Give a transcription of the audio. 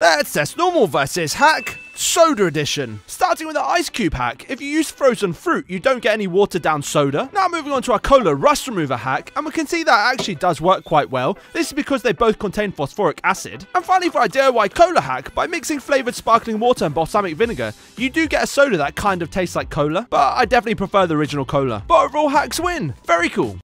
That's us normal versus hack soda edition. Starting with the ice cube hack, if you use frozen fruit, you don't get any watered down soda. Now moving on to our cola rust remover hack, and we can see that actually does work quite well. This is because they both contain phosphoric acid. And finally for our DIY cola hack, by mixing flavoured sparkling water and balsamic vinegar, you do get a soda that kind of tastes like cola, but I definitely prefer the original cola. But overall hacks win. Very cool.